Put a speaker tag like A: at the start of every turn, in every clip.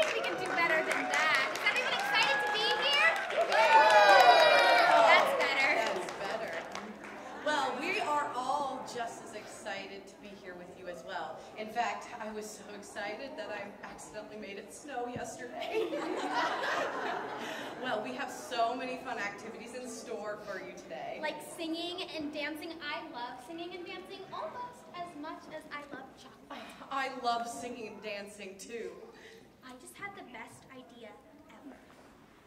A: think we can do better than that. Is everyone excited to be here? That's better.
B: That's better. Well, we are all just as excited to be here with you as well. In fact, I was so excited that I accidentally made it snow yesterday. well, we have so many fun activities in store for you today.
A: Like singing and dancing. I love singing and dancing almost as much as I love chocolate.
B: I love singing and dancing too.
A: I just had the best idea ever.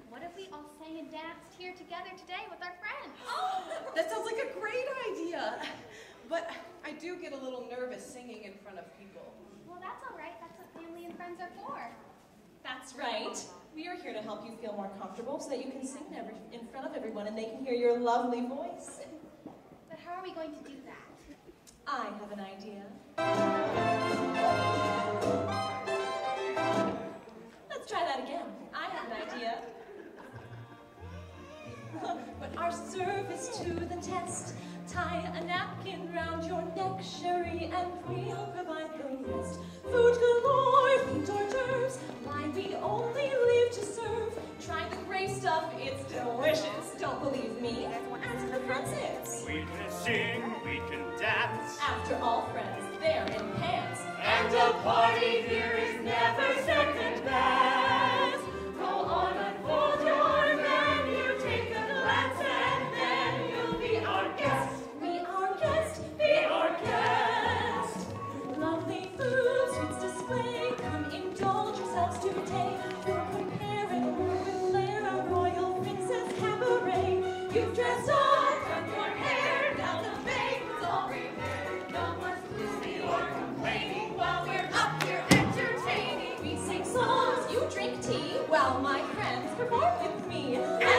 A: What if we all sang and danced here together today with our friends?
B: Oh, that sounds like a great idea. But I do get a little nervous singing in front of people.
A: Well, that's all right. That's what family and friends are for.
C: That's right. We are here to help you feel more comfortable so that you can sing in front of everyone and they can hear your lovely voice.
A: But how are we going to do that?
C: I have an idea. Let's try that again. I have an idea. Put our service to the test. Tie a napkin round your neck, Sherry, and we'll provide the rest. Food galore, themed hors d'oeuvres, wine we only leave to serve. Try the gray stuff, it's delicious. Don't believe me? Ask the Francis.
D: We can sing, we can dance.
C: After all, friends, they're in pants.
D: And a party here is never while
C: my friends perform with me.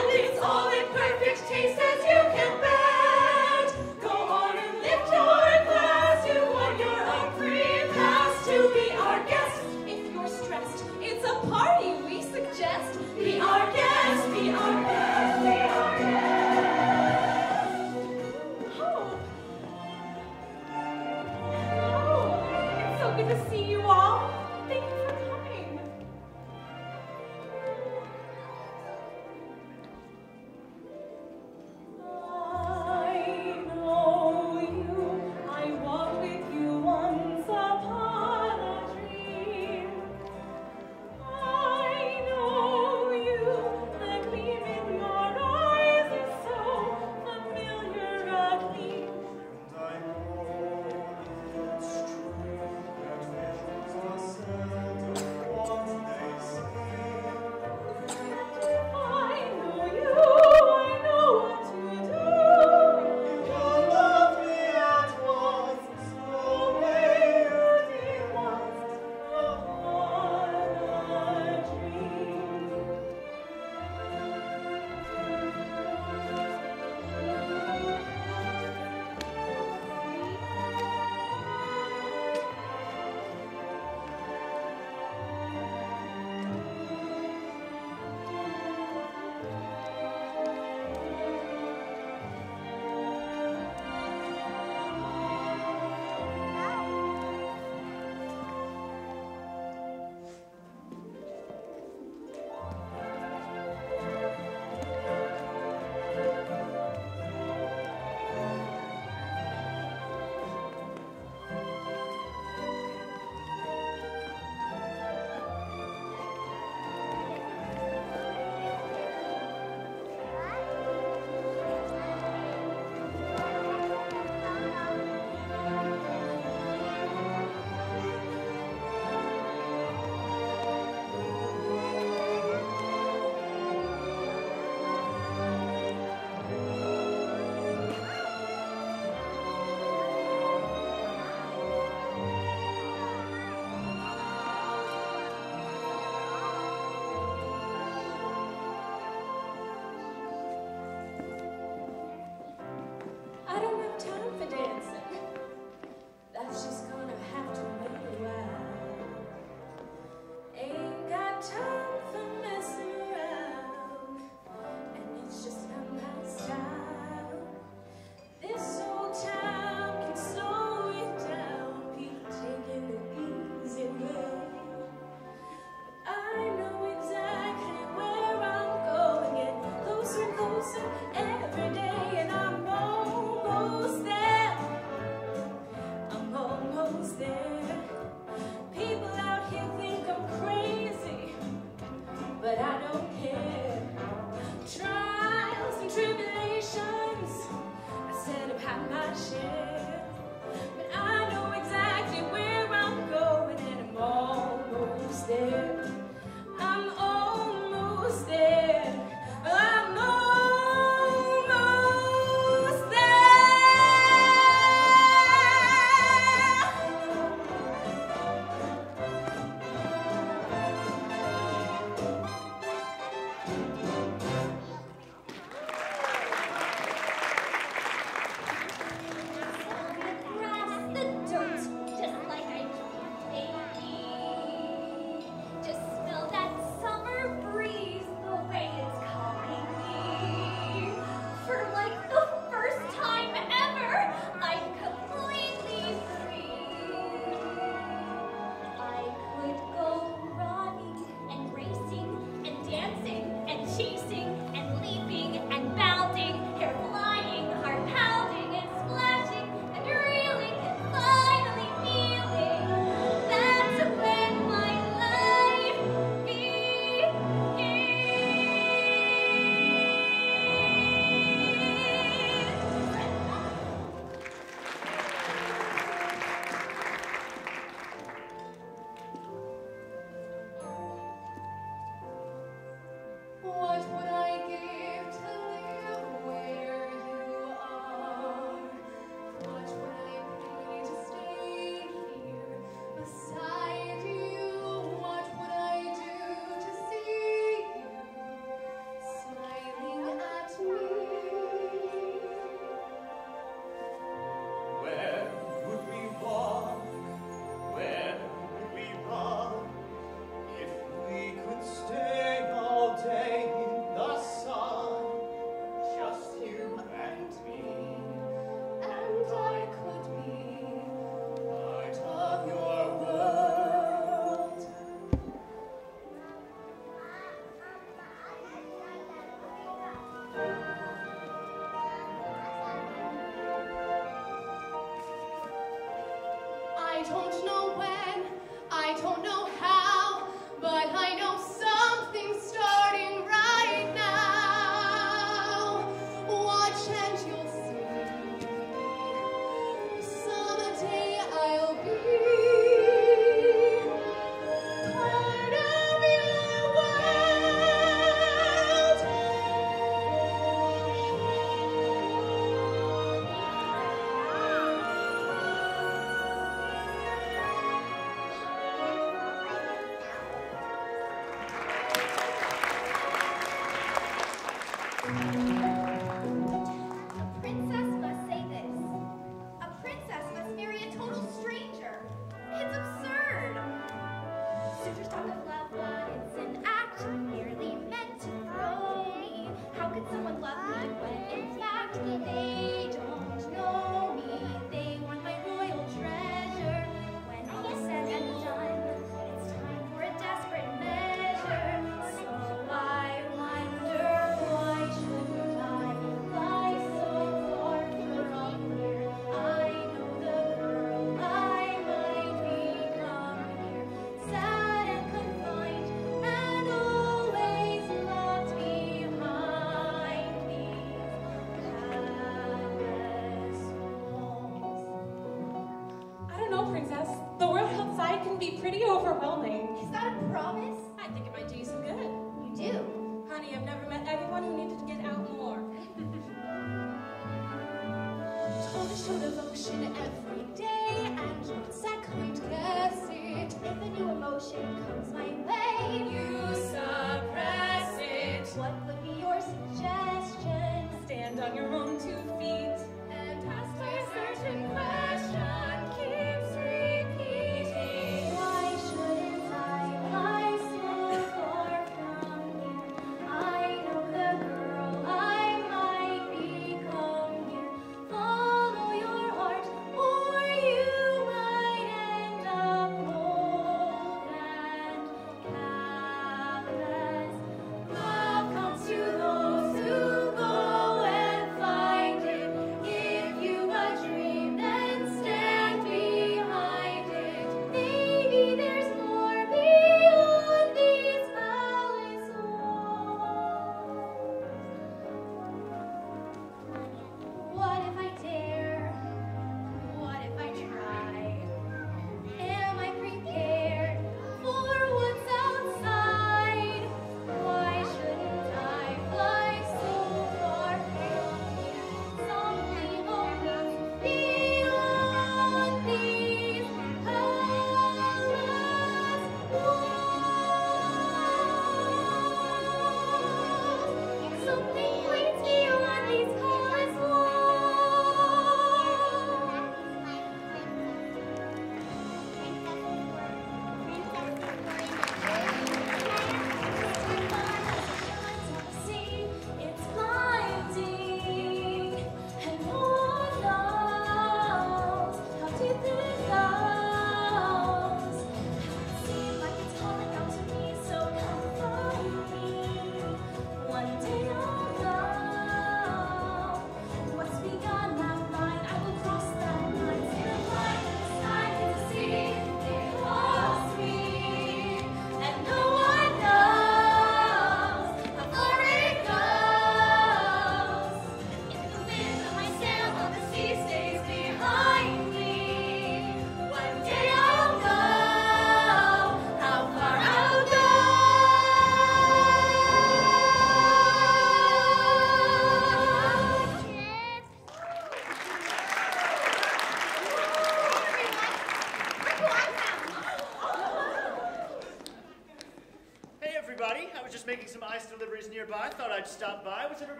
D: ouço.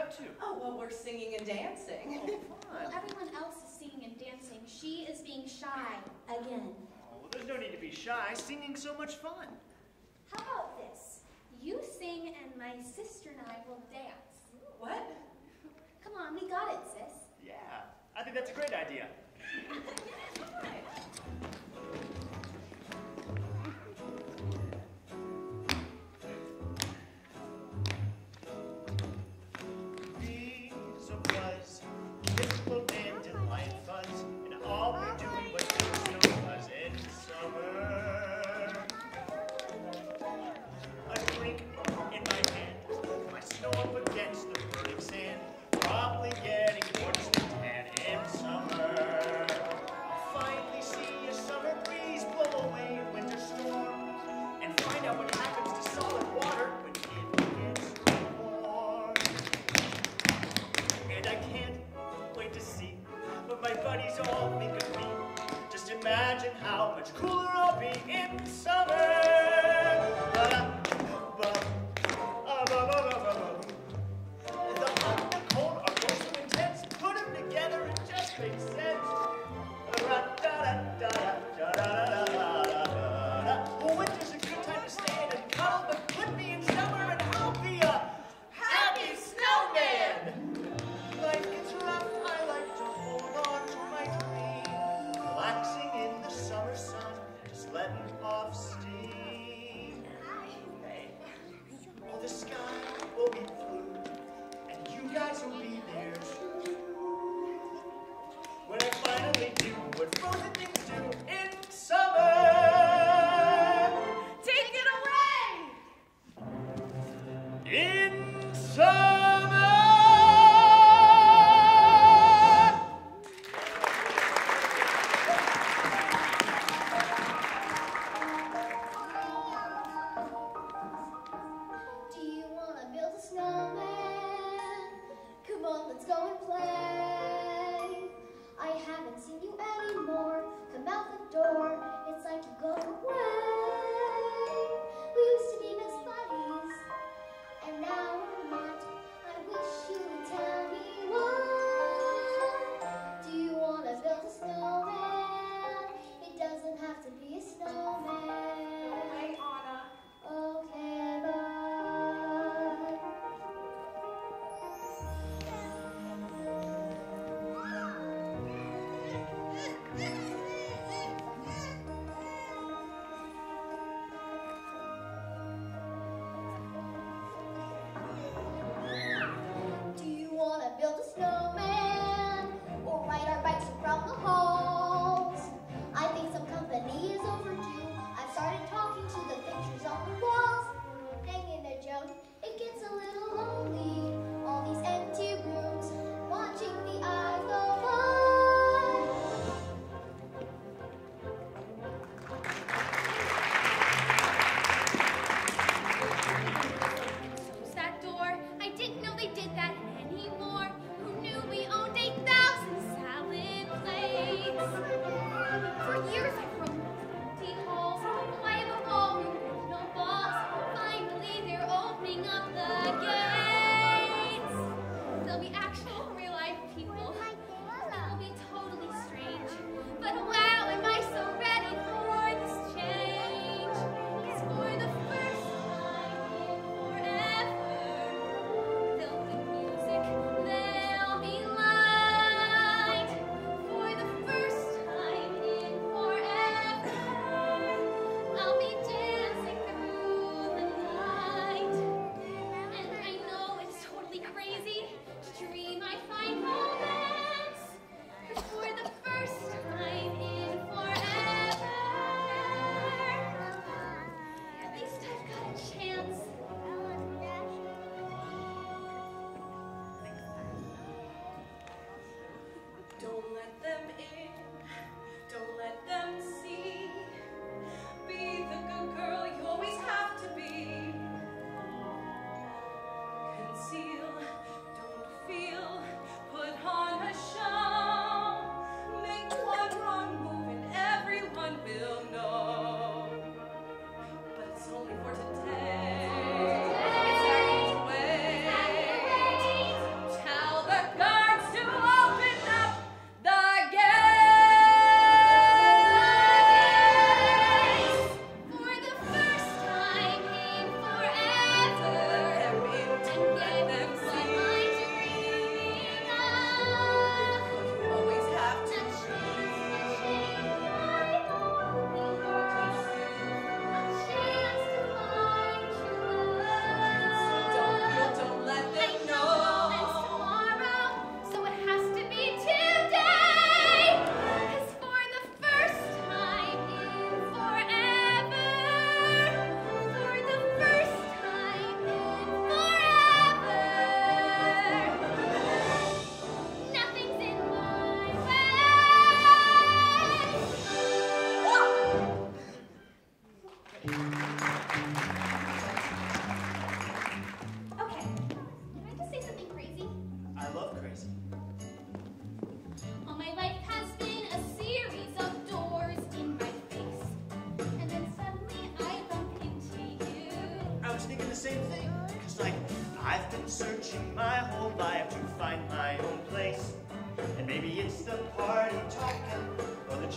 D: up to?
B: Oh, well, we're singing and dancing.
D: Oh,
A: well, everyone else is singing and dancing. She is being shy again.
D: Oh, well, there's no need to be shy. Singing's so much fun.
A: How about this? You sing and my sister and I will dance.
B: What?
A: Come on, we got it, sis.
D: Yeah, I think that's a great idea. yeah, much cooler.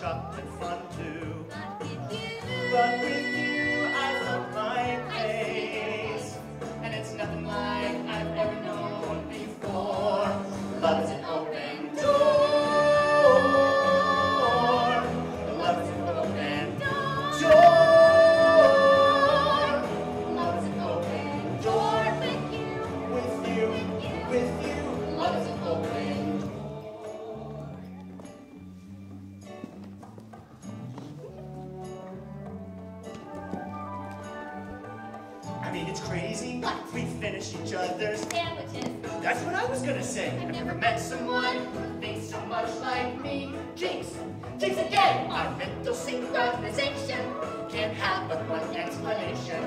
D: But and you, But with
B: Jinx again! Our mental synchronization can't have but one explanation.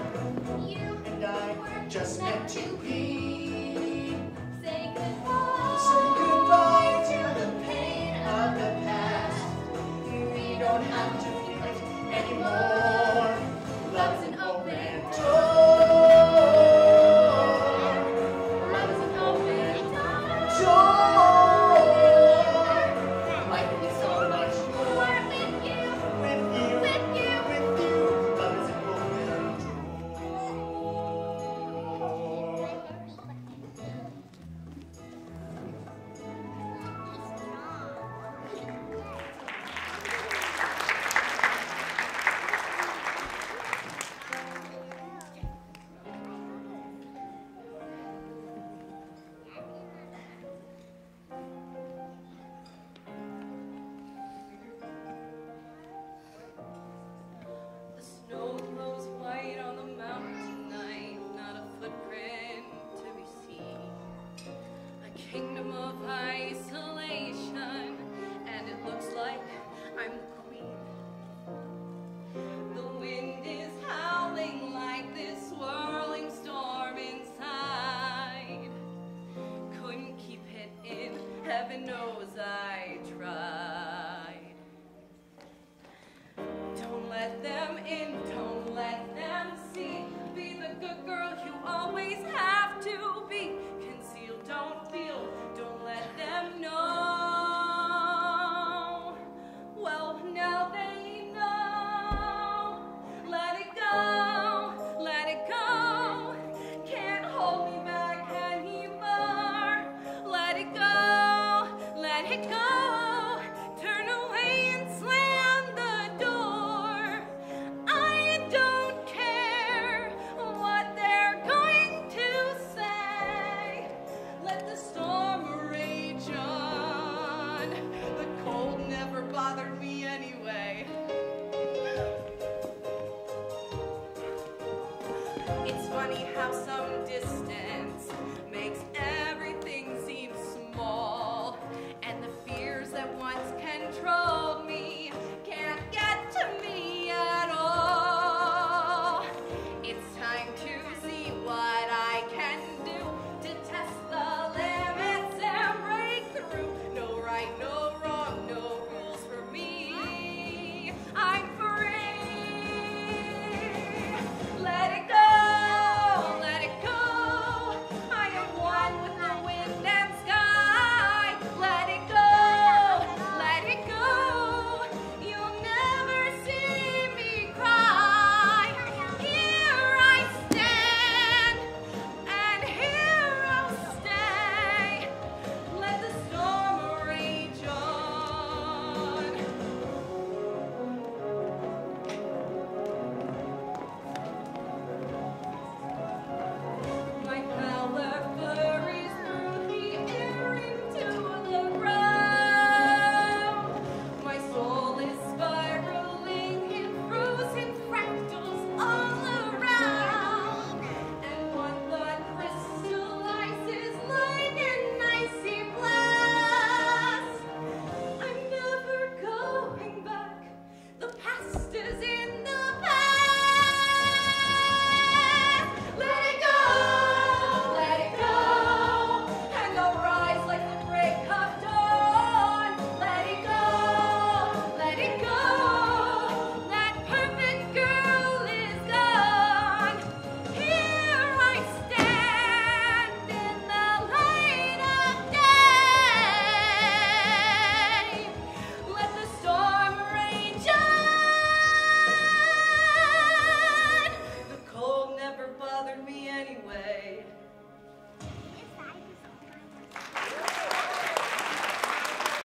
D: You
B: and I just meant to be.
D: Say goodbye.
B: Say goodbye to the pain of the past. We don't have to feel it anymore.
E: bothered me anyway. It's funny how some distance